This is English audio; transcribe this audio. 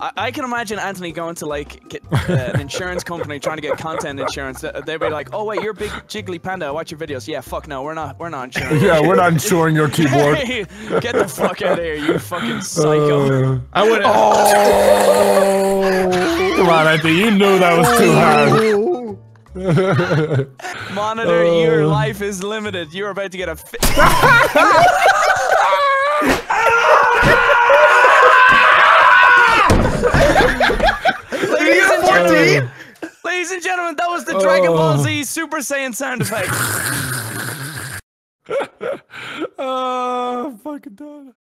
I, I can imagine Anthony going to like get, uh, an insurance company trying to get content insurance. Uh, They'd be like, "Oh wait, you're a big jiggly panda. I watch your videos." Yeah, fuck no, we're not. We're not insuring. Yeah, we're not insuring your keyboard. Hey, get the fuck out of here, you fucking psycho. Uh, I would. oh, come on, Anthony. You knew that was too hard. Monitor, your uh. life is limited. You're about to get a. Fi- Ladies and gentlemen, ladies and gentlemen, that was the Dragon Ball Oh. Z Super Saiyan sound effect. oh, fucking done.